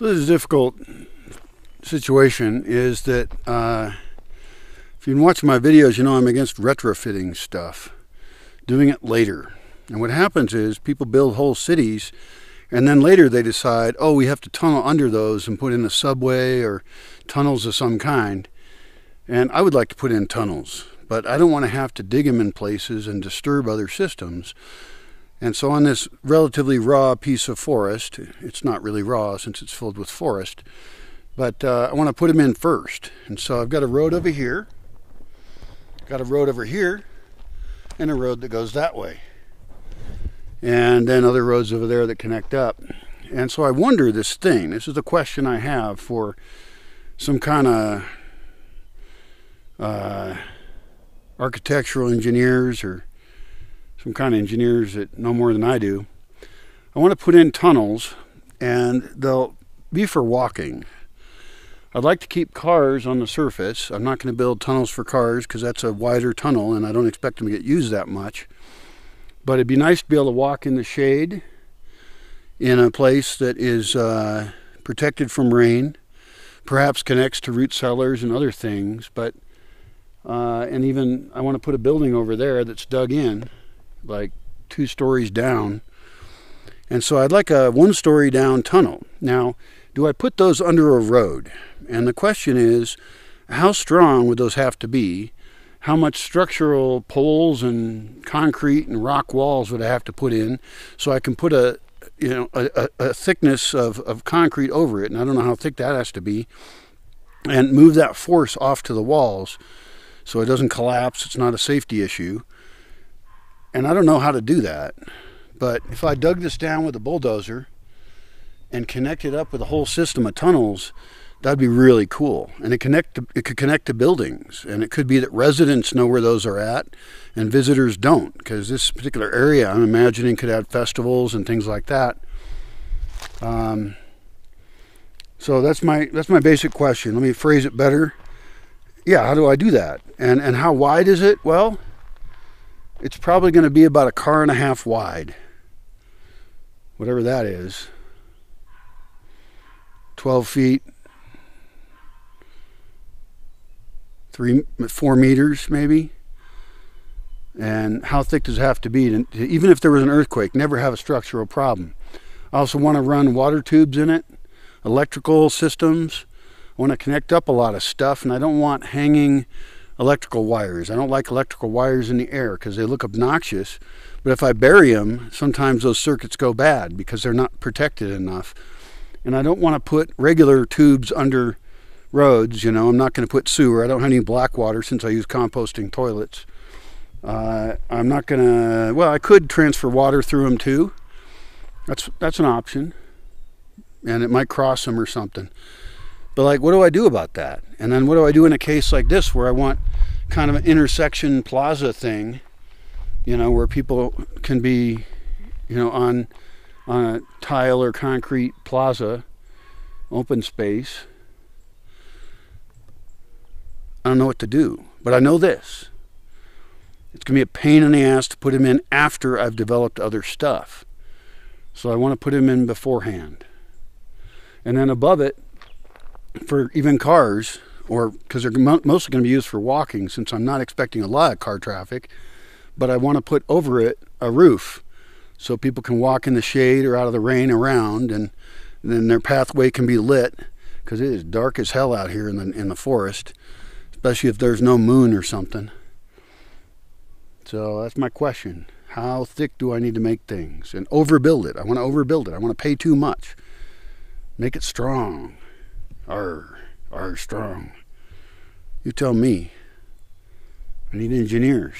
So this is a difficult situation is that uh, if you've been watching my videos, you know I'm against retrofitting stuff, doing it later. And what happens is people build whole cities and then later they decide, oh, we have to tunnel under those and put in a subway or tunnels of some kind. And I would like to put in tunnels, but I don't want to have to dig them in places and disturb other systems. And so on this relatively raw piece of forest, it's not really raw since it's filled with forest, but uh, I want to put them in first. And so I've got a road over here, got a road over here, and a road that goes that way. And then other roads over there that connect up. And so I wonder this thing, this is a question I have for some kind of uh, architectural engineers or some kind of engineers that know more than I do. I want to put in tunnels and they'll be for walking. I'd like to keep cars on the surface. I'm not going to build tunnels for cars because that's a wider tunnel and I don't expect them to get used that much. But it'd be nice to be able to walk in the shade in a place that is uh, protected from rain, perhaps connects to root cellars and other things. But uh, and even I want to put a building over there that's dug in like two stories down. And so I'd like a one story down tunnel. Now, do I put those under a road? And the question is, how strong would those have to be? How much structural poles and concrete and rock walls would I have to put in so I can put a you know a, a, thickness of, of concrete over it, and I don't know how thick that has to be, and move that force off to the walls so it doesn't collapse. It's not a safety issue. And I don't know how to do that. But if I dug this down with a bulldozer and connected up with a whole system of tunnels, that'd be really cool. And it connect to, it could connect to buildings, and it could be that residents know where those are at, and visitors don't, because this particular area I'm imagining could have festivals and things like that. Um, so that's my that's my basic question. Let me phrase it better. Yeah, how do I do that? And and how wide is it? Well, it's probably going to be about a car and a half wide, whatever that is. 12 feet, three, four meters maybe. And how thick does it have to be? Even if there was an earthquake, never have a structural problem. I also want to run water tubes in it, electrical systems. I want to connect up a lot of stuff, and I don't want hanging electrical wires. I don't like electrical wires in the air because they look obnoxious. But if I bury them, sometimes those circuits go bad because they're not protected enough. And I don't want to put regular tubes under roads. You know, I'm not going to put sewer. I don't have any black water since I use composting toilets. Uh, I'm not going to. Well, I could transfer water through them too. That's that's an option, and it might cross them or something. But like, what do I do about that? And then what do I do in a case like this where I want kind of an intersection plaza thing, you know, where people can be, you know, on on a tile or concrete plaza, open space. I don't know what to do, but I know this. It's going to be a pain in the ass to put him in after I've developed other stuff. So I want to put him in beforehand. And then above it, for even cars, or because they're mostly going to be used for walking, since I'm not expecting a lot of car traffic, but I want to put over it a roof so people can walk in the shade or out of the rain around, and, then their pathway can be lit because it is dark as hell out here in the in the forest, especially if there's no moon or something. So that's my question. How thick do I need to make things? And overbuild it. I want to overbuild it. I want to pay too much. Make it strong. Are are strong. You tell me. I need engineers.